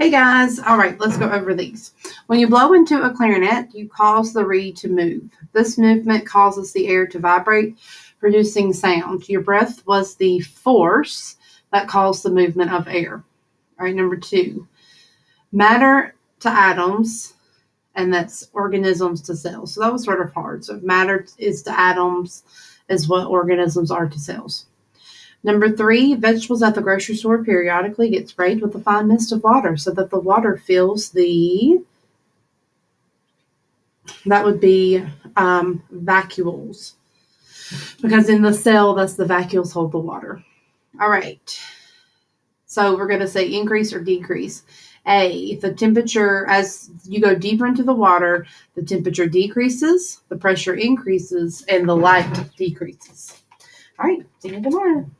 Hey guys, all right, let's go over these. When you blow into a clarinet, you cause the reed to move. This movement causes the air to vibrate, producing sound. Your breath was the force that caused the movement of air. All right, number two, matter to atoms, and that's organisms to cells. So that was sort of hard. So matter is to atoms, is what organisms are to cells. Number three, vegetables at the grocery store periodically get sprayed with a fine mist of water so that the water fills the, that would be um, vacuoles. Because in the cell, that's the vacuoles hold the water. All right. So we're going to say increase or decrease. A, if the temperature, as you go deeper into the water, the temperature decreases, the pressure increases, and the light decreases. All right. See you tomorrow.